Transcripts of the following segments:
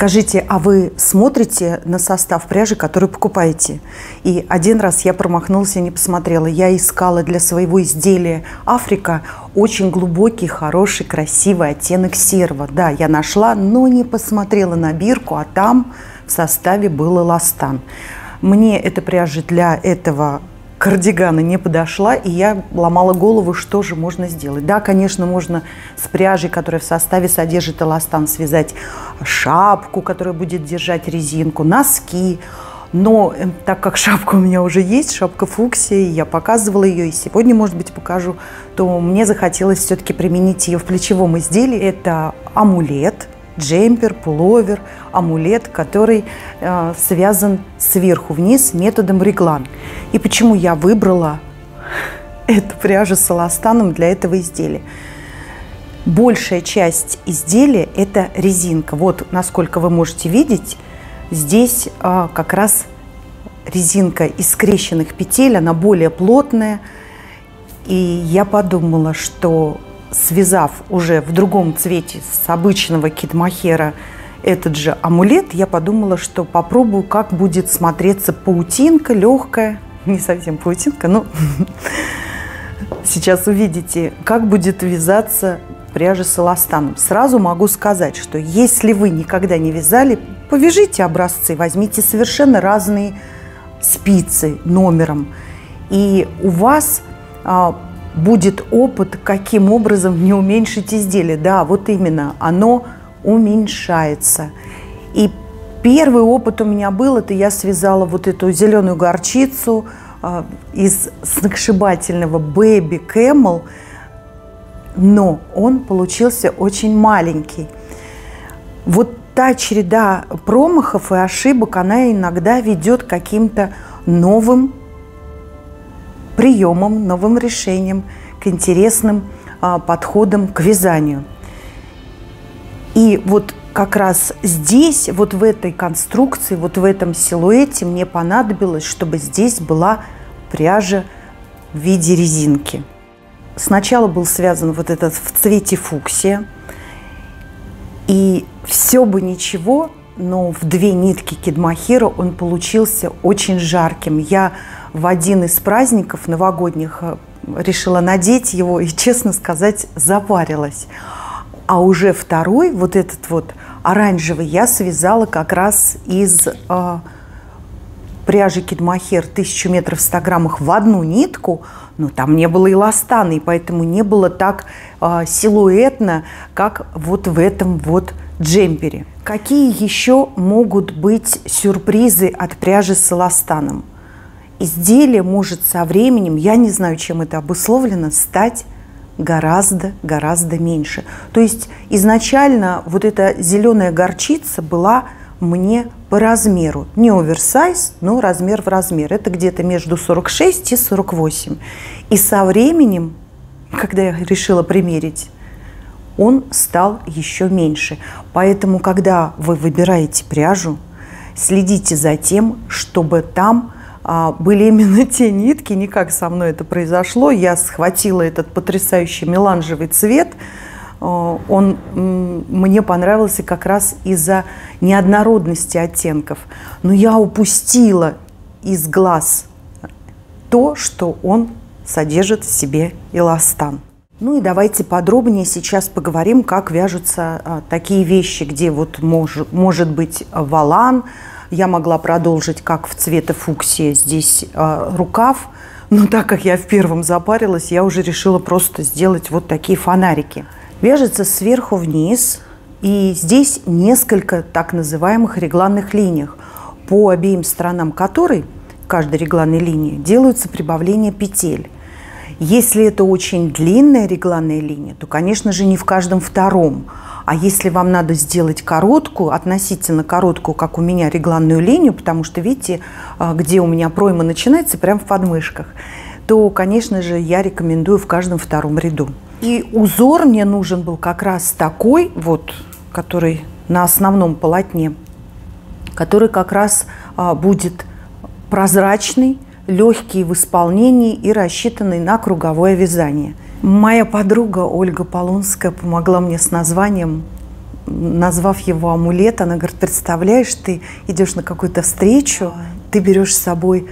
Скажите, а вы смотрите на состав пряжи, которую покупаете? И один раз я промахнулась и не посмотрела. Я искала для своего изделия Африка очень глубокий, хороший, красивый оттенок серого. Да, я нашла, но не посмотрела на бирку, а там в составе был эластан. Мне эта пряжа для этого кардигана не подошла, и я ломала голову, что же можно сделать. Да, конечно, можно с пряжей, которая в составе содержит эластан, связать шапку, которая будет держать резинку, носки. Но э, так как шапка у меня уже есть, шапка фуксия, я показывала ее, и сегодня, может быть, покажу, то мне захотелось все-таки применить ее в плечевом изделии. Это амулет – джемпер, пуловер, амулет, который э, связан сверху вниз методом реглан. И почему я выбрала эту пряжу с эластаном для этого изделия? Большая часть изделия – это резинка. Вот, насколько вы можете видеть, здесь э, как раз резинка из скрещенных петель, она более плотная. И я подумала, что связав уже в другом цвете с обычного китмахера этот же амулет, я подумала, что попробую, как будет смотреться паутинка легкая, не совсем паутинка, но сейчас увидите, как будет вязаться пряжа с эластаном. Сразу могу сказать, что если вы никогда не вязали, повяжите образцы, возьмите совершенно разные спицы номером, и у вас а, будет опыт, каким образом не уменьшить изделие. Да, вот именно, оно уменьшается. И первый опыт у меня был, это я связала вот эту зеленую горчицу э, из сногсшибательного Baby Camel, но он получился очень маленький. Вот та череда промахов и ошибок, она иногда ведет к каким-то новым приемам, новым решениям, к интересным а, подходам к вязанию. И вот как раз здесь, вот в этой конструкции, вот в этом силуэте мне понадобилось, чтобы здесь была пряжа в виде резинки. Сначала был связан вот этот в цвете фуксия. И все бы ничего, но в две нитки кедмахира он получился очень жарким. Я в один из праздников новогодних э, решила надеть его и, честно сказать, запарилась. А уже второй, вот этот вот оранжевый, я связала как раз из э, пряжи Кидмахер 1000 метров в 100 граммах в одну нитку, но там не было эластана, и поэтому не было так э, силуэтно, как вот в этом вот джемпере. Какие еще могут быть сюрпризы от пряжи с эластаном? Изделие может со временем, я не знаю, чем это обусловлено, стать гораздо-гораздо меньше. То есть изначально вот эта зеленая горчица была мне по размеру. Не оверсайз, но размер в размер. Это где-то между 46 и 48. И со временем, когда я решила примерить, он стал еще меньше. Поэтому, когда вы выбираете пряжу, следите за тем, чтобы там были именно те нитки, не как со мной это произошло. Я схватила этот потрясающий меланжевый цвет, а, он мне понравился как раз из-за неоднородности оттенков. Но я упустила из глаз то, что он содержит в себе эластан. Ну и давайте подробнее сейчас поговорим, как вяжутся а, такие вещи, где вот мож, может быть валан, я могла продолжить, как в цвета фуксия, здесь э, рукав. Но так как я в первом запарилась, я уже решила просто сделать вот такие фонарики. Вяжется сверху вниз, и здесь несколько так называемых регланных линий, по обеим сторонам которой, каждой регланной линии, делаются прибавления петель. Если это очень длинная регланная линия, то, конечно же, не в каждом втором, а если вам надо сделать короткую, относительно короткую, как у меня, регланную линию, потому что, видите, а, где у меня пройма начинается, прямо в подмышках, то, конечно же, я рекомендую в каждом втором ряду. И узор мне нужен был как раз такой, вот, который на основном полотне, который как раз а, будет прозрачный, легкий в исполнении и рассчитанный на круговое вязание – Моя подруга Ольга Полонская помогла мне с названием назвав его амулет, она говорит, представляешь, ты идешь на какую-то встречу, ты берешь с собой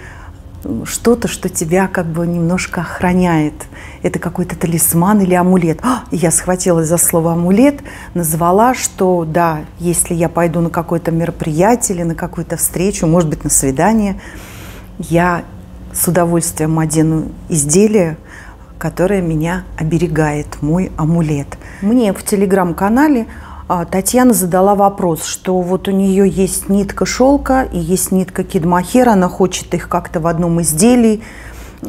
что-то, что тебя как бы немножко охраняет. Это какой-то талисман или амулет. А, я схватилась за слово амулет, назвала, что да, если я пойду на какое-то мероприятие или на какую-то встречу, может быть, на свидание, я с удовольствием одену изделие, которое меня оберегает, мой амулет. Мне в телеграм-канале а, Татьяна задала вопрос, что вот у нее есть нитка шелка и есть нитка кидмахера, она хочет их как-то в одном изделии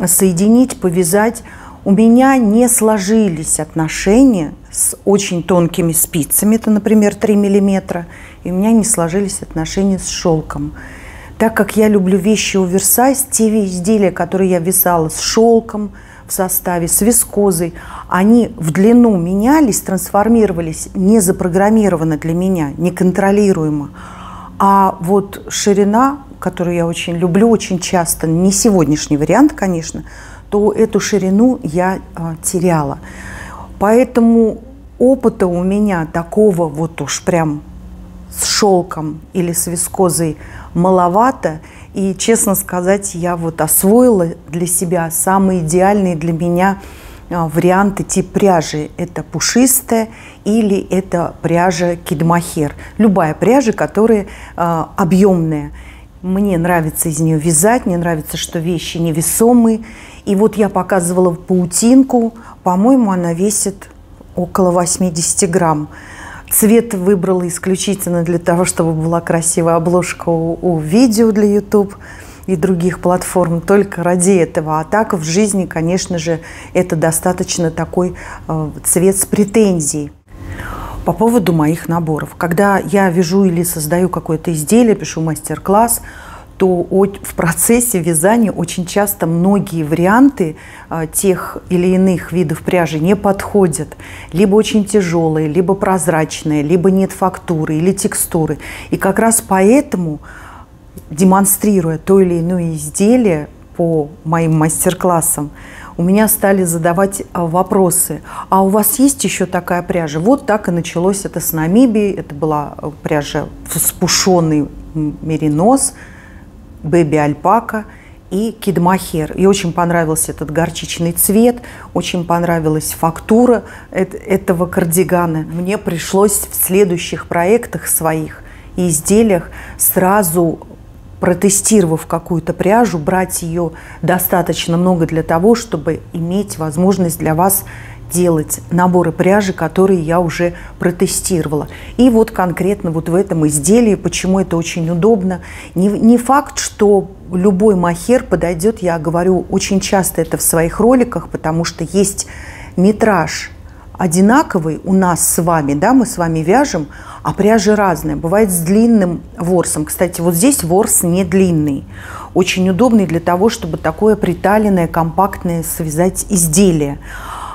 соединить, повязать. У меня не сложились отношения с очень тонкими спицами, это, например, 3 миллиметра, и у меня не сложились отношения с шелком. Так как я люблю вещи оверсайз, те изделия, которые я вязала с шелком – в составе с вискозой, они в длину менялись, трансформировались не запрограммированно для меня, неконтролируемо. А вот ширина, которую я очень люблю, очень часто, не сегодняшний вариант, конечно, то эту ширину я а, теряла. Поэтому опыта у меня такого вот уж прям с шелком или с вискозой маловато – и, честно сказать, я вот освоила для себя самые идеальные для меня а, варианты тип пряжи. Это пушистая или это пряжа кидмахер. Любая пряжа, которая э, объемная. Мне нравится из нее вязать, мне нравится, что вещи невесомые. И вот я показывала паутинку, по-моему, она весит около 80 грамм. Цвет выбрала исключительно для того, чтобы была красивая обложка у, у видео для YouTube и других платформ, только ради этого. А так в жизни, конечно же, это достаточно такой э, цвет с претензией. По поводу моих наборов. Когда я вяжу или создаю какое-то изделие, пишу мастер-класс, то в процессе вязания очень часто многие варианты а, тех или иных видов пряжи не подходят. Либо очень тяжелые, либо прозрачные, либо нет фактуры или текстуры. И как раз поэтому, демонстрируя то или иное изделие по моим мастер-классам, у меня стали задавать а, вопросы. А у вас есть еще такая пряжа? Вот так и началось это с Намибии. Это была а, пряжа спушенный меринос – Бэби Альпака и Кидмахер. И очень понравился этот горчичный цвет, очень понравилась фактура этого кардигана. Мне пришлось в следующих проектах своих и изделиях сразу протестировав какую-то пряжу, брать ее достаточно много для того, чтобы иметь возможность для вас делать наборы пряжи, которые я уже протестировала. И вот конкретно вот в этом изделии, почему это очень удобно. Не, не факт, что любой махер подойдет, я говорю очень часто это в своих роликах, потому что есть метраж одинаковый у нас с вами, да, мы с вами вяжем, а пряжа разная. Бывает с длинным ворсом. Кстати, вот здесь ворс не длинный. Очень удобный для того, чтобы такое приталенное, компактное связать изделие.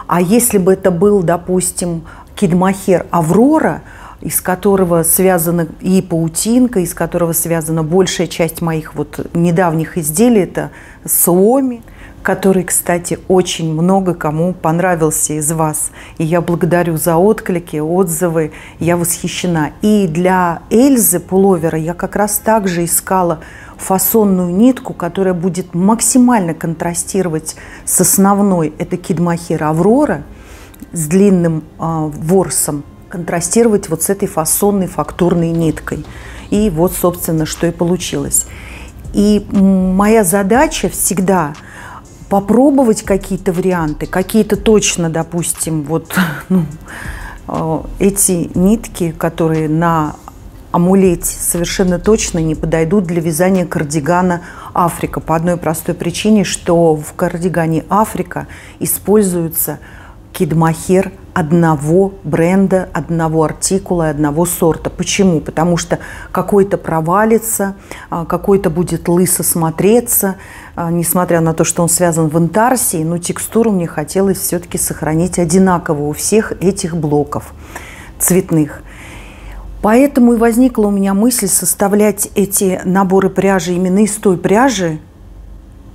А если бы это был, допустим, кидмахер Аврора, из которого связана и паутинка, из которого связана большая часть моих вот недавних изделий, это суоми, который, кстати, очень много кому понравился из вас. И я благодарю за отклики, отзывы, я восхищена. И для Эльзы пуловера я как раз также искала фасонную нитку, которая будет максимально контрастировать с основной, это кидмахер Аврора с длинным э, ворсом, контрастировать вот с этой фасонной фактурной ниткой. И вот, собственно, что и получилось. И моя задача всегда попробовать какие-то варианты, какие-то точно, допустим, вот ну, э, эти нитки, которые на амулете совершенно точно не подойдут для вязания кардигана Африка по одной простой причине, что в кардигане Африка используется кидмахер одного бренда, одного артикула, одного сорта. Почему? Потому что какой-то провалится, а, какой-то будет лысо смотреться, а, несмотря на то, что он связан в интарсии, но текстуру мне хотелось все-таки сохранить одинаково у всех этих блоков цветных. Поэтому и возникла у меня мысль составлять эти наборы пряжи именно из той пряжи,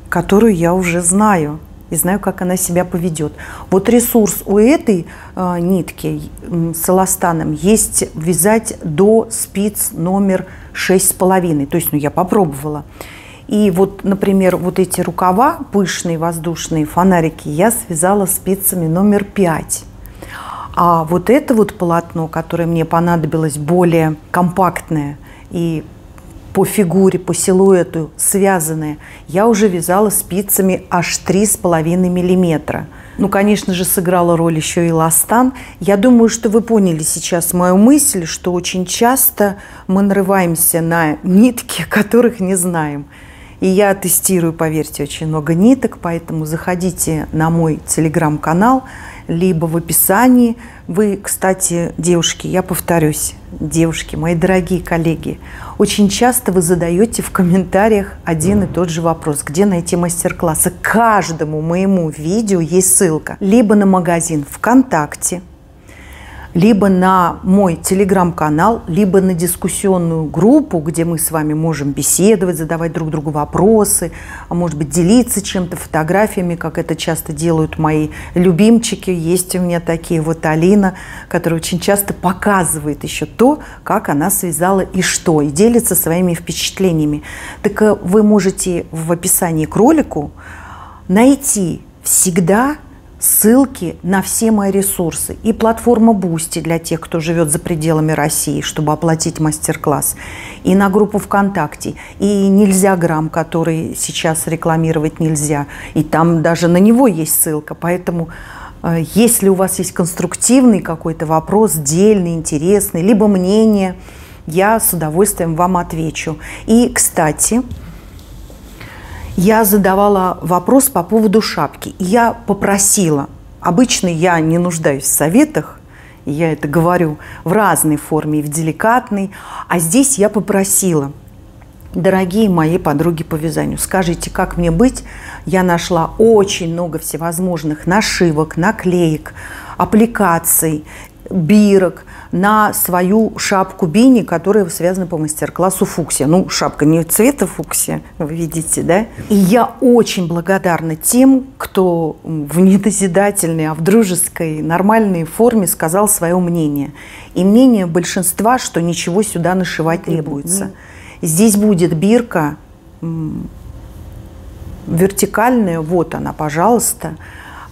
которую я уже знаю. И знаю, как она себя поведет. Вот ресурс у этой э, нитки с эластаном есть вязать до спиц номер 6,5. То есть, ну, я попробовала. И вот, например, вот эти рукава, пышные воздушные фонарики, я связала спицами номер 5. А вот это вот полотно, которое мне понадобилось более компактное и по фигуре, по силуэту связанное, я уже вязала спицами аж 3,5 миллиметра. Ну, конечно же, сыграла роль еще и ластан. Я думаю, что вы поняли сейчас мою мысль, что очень часто мы нарываемся на нитки, которых не знаем. И я тестирую, поверьте, очень много ниток, поэтому заходите на мой телеграм-канал, либо в описании. Вы, кстати, девушки, я повторюсь, девушки, мои дорогие коллеги, очень часто вы задаете в комментариях один и тот же вопрос, где найти мастер-классы. Каждому моему видео есть ссылка. Либо на магазин ВКонтакте, либо на мой телеграм-канал, либо на дискуссионную группу, где мы с вами можем беседовать, задавать друг другу вопросы, а может быть делиться чем-то, фотографиями, как это часто делают мои любимчики. Есть у меня такие вот Алина, которая очень часто показывает еще то, как она связала и что, и делится своими впечатлениями. Так э, вы можете в описании к ролику найти всегда ссылки на все мои ресурсы. И платформа Boosty для тех, кто живет за пределами России, чтобы оплатить мастер-класс. И на группу ВКонтакте. И нельзя грамм, который сейчас рекламировать нельзя. И там даже на него есть ссылка. Поэтому э, если у вас есть конструктивный какой-то вопрос, дельный, интересный, либо мнение, я с удовольствием вам отвечу. И, кстати, я задавала вопрос по поводу шапки. Я попросила, обычно я не нуждаюсь в советах, я это говорю в разной форме, и в деликатной, а здесь я попросила, дорогие мои подруги по вязанию, скажите, как мне быть? Я нашла очень много всевозможных нашивок, наклеек, аппликаций, бирок, на свою шапку бини, которая связана по мастер-классу фуксия. Ну, шапка не цвета фуксия, вы видите, да? И я очень благодарна тем, кто в недозидательной, а в дружеской, нормальной форме сказал свое мнение. И мнение большинства, что ничего сюда нашивать требуется. Здесь будет бирка вертикальная, вот она, пожалуйста,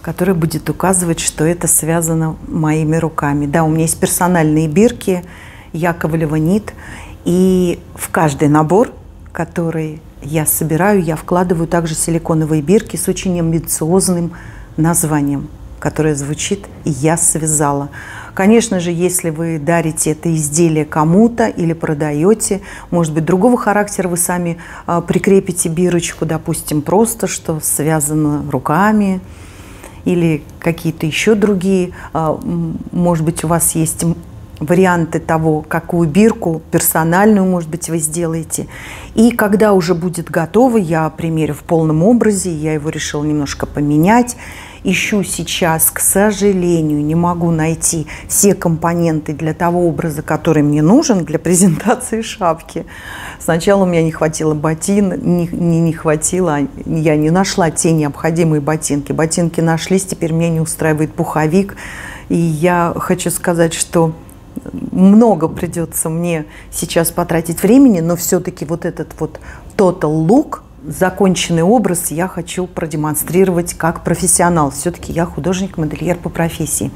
который будет указывать, что это связано моими руками. Да, у меня есть персональные бирки Яковлева нит, и в каждый набор, который я собираю, я вкладываю также силиконовые бирки с очень амбициозным названием, которое звучит «Я связала». Конечно же, если вы дарите это изделие кому-то или продаете, может быть, другого характера вы сами а, прикрепите бирочку, допустим, просто, что связано руками, или какие-то еще другие, а, может быть, у вас есть варианты того, какую бирку персональную, может быть, вы сделаете. И когда уже будет готово, я примерю в полном образе, я его решила немножко поменять ищу сейчас, к сожалению, не могу найти все компоненты для того образа, который мне нужен для презентации шапки. Сначала у меня не хватило ботин, не, не, не хватило, я не нашла те необходимые ботинки. Ботинки нашлись, теперь меня не устраивает пуховик. И я хочу сказать, что много придется мне сейчас потратить времени, но все-таки вот этот вот total look – законченный образ я хочу продемонстрировать как профессионал. Все-таки я художник-модельер по профессии.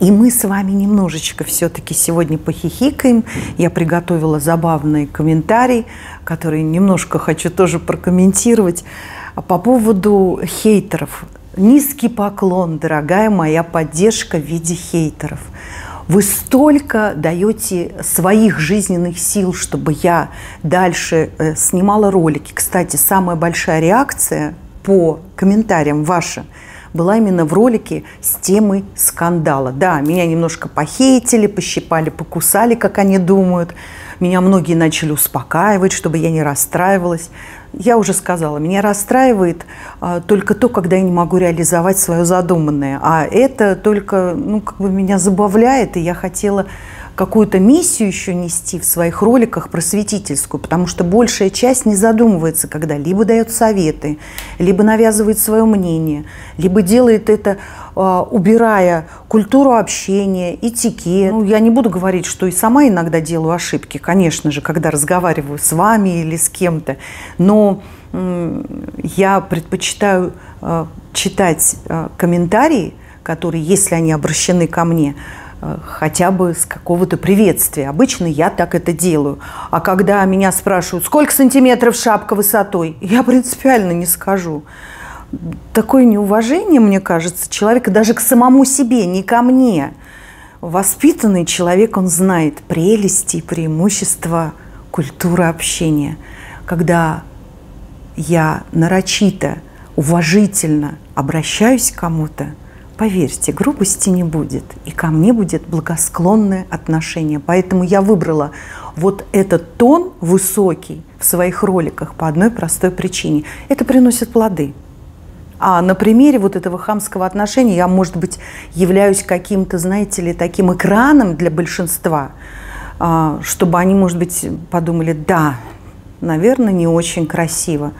И мы с вами немножечко все-таки сегодня похихикаем. Я приготовила забавный комментарий, который немножко хочу тоже прокомментировать. По поводу хейтеров. Низкий поклон, дорогая моя поддержка в виде хейтеров – вы столько даете своих жизненных сил, чтобы я дальше э, снимала ролики. Кстати, самая большая реакция по комментариям ваша была именно в ролике с темой скандала. Да, меня немножко похейтили, пощипали, покусали, как они думают. Меня многие начали успокаивать, чтобы я не расстраивалась. Я уже сказала, меня расстраивает а, только то, когда я не могу реализовать свое задуманное. А это только, ну, как бы меня забавляет, и я хотела какую-то миссию еще нести в своих роликах просветительскую, потому что большая часть не задумывается, когда либо дает советы, либо навязывает свое мнение, либо делает это, а, убирая культуру общения, этикет. Ну, я не буду говорить, что и сама иногда делаю ошибки, конечно же, когда разговариваю с вами или с кем-то, но я предпочитаю а, читать комментарии, которые, если они обращены ко мне, хотя бы с какого-то приветствия. Обычно я так это делаю. А когда меня спрашивают, сколько сантиметров шапка высотой, я принципиально не скажу. Такое неуважение, мне кажется, человека даже к самому себе, не ко мне. Воспитанный человек, он знает прелести и преимущества культуры общения. Когда я нарочито, уважительно обращаюсь к кому-то – Поверьте, грубости не будет, и ко мне будет благосклонное отношение. Поэтому я выбрала вот этот тон высокий в своих роликах по одной простой причине. Это приносит плоды. А на примере вот этого хамского отношения я, может быть, являюсь каким-то, знаете ли, таким экраном для большинства, а, чтобы они, может быть, подумали, да, наверное, не очень красиво.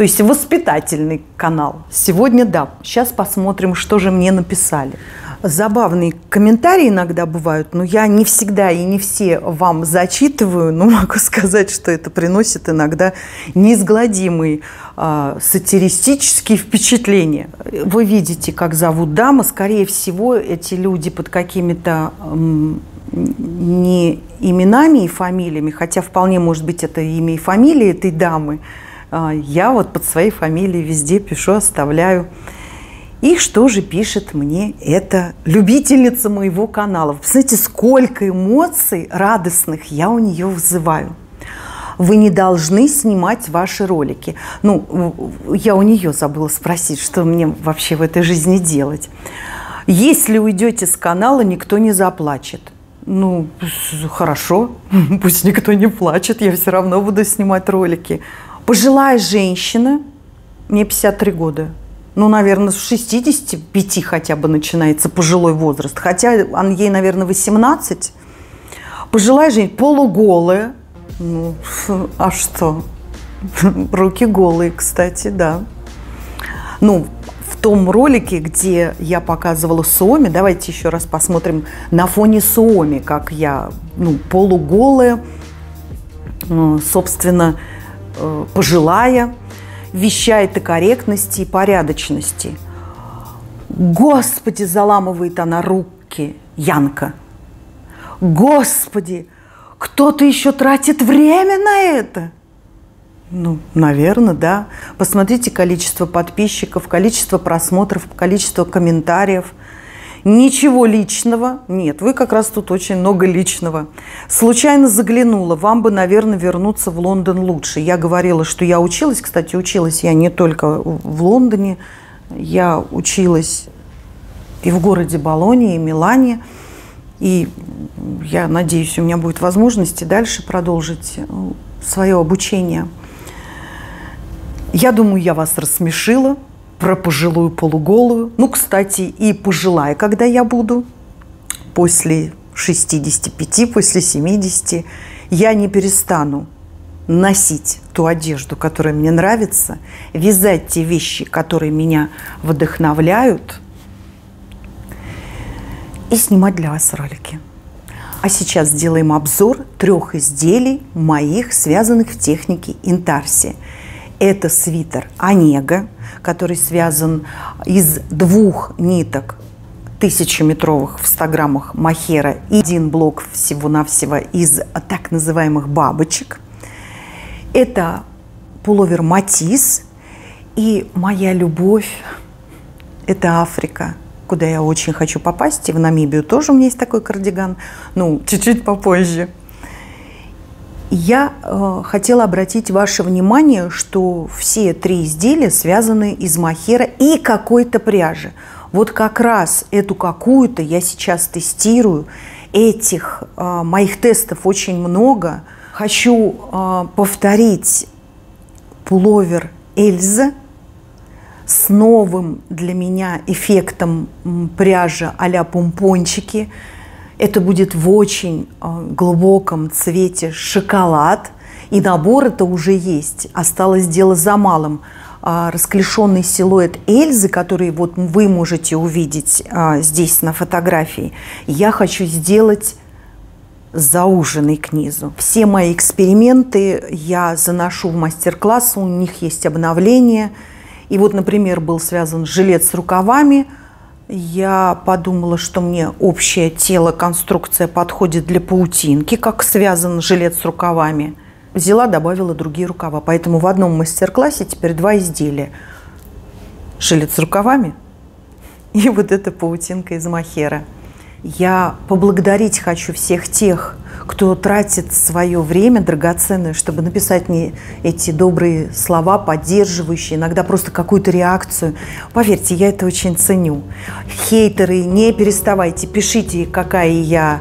То есть воспитательный канал. Сегодня да. Сейчас посмотрим, что же мне написали. Забавные комментарии иногда бывают, но я не всегда и не все вам зачитываю, но могу сказать, что это приносит иногда неизгладимые э, сатиристические впечатления. Вы видите, как зовут дама. Скорее всего, эти люди под какими-то э, не именами и фамилиями, хотя вполне может быть это имя и фамилия этой дамы, я вот под своей фамилией везде пишу, оставляю. И что же пишет мне эта любительница моего канала? Посмотрите, сколько эмоций радостных я у нее вызываю. Вы не должны снимать ваши ролики. Ну, я у нее забыла спросить, что мне вообще в этой жизни делать. Если уйдете с канала, никто не заплачет. Ну, хорошо, пусть никто не плачет, я все равно буду снимать ролики пожилая женщина, мне 53 года, ну, наверное, с 65 хотя бы начинается пожилой возраст, хотя ей, наверное, 18. Пожилая женщина, полуголая, ну, а что? Руки голые, кстати, да. Ну, в том ролике, где я показывала Суоми, давайте еще раз посмотрим на фоне Суоми, как я, ну, полуголая, ну, собственно, пожилая, вещает о корректности и порядочности. Господи, заламывает она руки, Янка. Господи, кто-то еще тратит время на это? Ну, наверное, да. Посмотрите количество подписчиков, количество просмотров, количество комментариев – Ничего личного. Нет, вы как раз тут очень много личного. Случайно заглянула. Вам бы, наверное, вернуться в Лондон лучше. Я говорила, что я училась. Кстати, училась я не только в Лондоне. Я училась и в городе Болоне, и Милане. И я надеюсь, у меня будет возможность и дальше продолжить э, свое обучение. Я думаю, я вас рассмешила про пожилую полуголую. Ну, кстати, и пожилая, когда я буду, после 65, после 70, я не перестану носить ту одежду, которая мне нравится, вязать те вещи, которые меня вдохновляют, и снимать для вас ролики. А сейчас сделаем обзор трех изделий моих, связанных в технике интарси. Это свитер Онега, который связан из двух ниток тысячеметровых в 100 граммах махера и один блок всего-навсего из так называемых бабочек. Это пуловер Матис и моя любовь – это Африка, куда я очень хочу попасть. И в Намибию тоже у меня есть такой кардиган, ну, чуть-чуть попозже – я э, хотела обратить ваше внимание, что все три изделия связаны из махера и какой-то пряжи. Вот как раз эту какую-то я сейчас тестирую. Этих э, моих тестов очень много. Хочу э, повторить пуловер Эльза с новым для меня эффектом пряжи а-ля помпончики – Это будет в очень э, глубоком цвете шоколад. И набор это уже есть. Осталось дело за малым. А, расклешенный силуэт Эльзы, который вот вы можете увидеть а, здесь на фотографии, я хочу сделать зауженный к низу. Все мои эксперименты я заношу в мастер-класс, у них есть обновления. И вот, например, был связан жилет с рукавами. Я подумала, что мне общее тело, конструкция подходит для паутинки, как связан жилет с рукавами. Взяла, добавила другие рукава. Поэтому в одном мастер-классе теперь два изделия. Жилет с рукавами и вот эта паутинка из махера – я поблагодарить хочу всех тех, кто тратит свое время драгоценное, чтобы написать мне эти добрые слова, поддерживающие, иногда просто какую-то реакцию. Поверьте, я это очень ценю. Хейтеры, не переставайте, пишите, какая я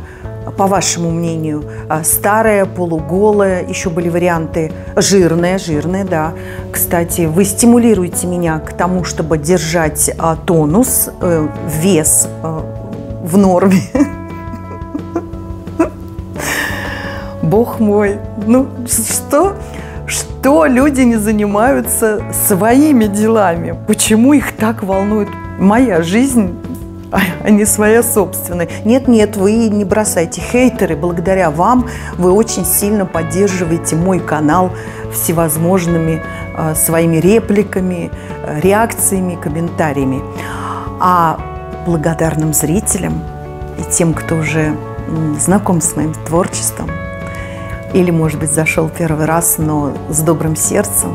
по вашему мнению, а, старая, полуголая, еще были варианты жирная, жирная, да. Кстати, вы стимулируете меня к тому, чтобы держать а, тонус, э, вес э, в норме. Бог мой, ну что, что люди не занимаются своими делами? Почему их так волнует моя жизнь, а не своя собственная? Нет, нет, вы не бросайте хейтеры. Благодаря вам вы очень сильно поддерживаете мой канал всевозможными э, своими репликами, реакциями, комментариями. А благодарным зрителям и тем, кто уже знаком с моим творчеством, или, может быть, зашел первый раз, но с добрым сердцем,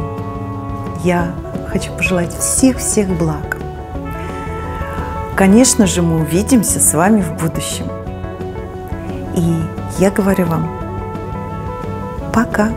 я хочу пожелать всех-всех благ. Конечно же, мы увидимся с вами в будущем. И я говорю вам пока.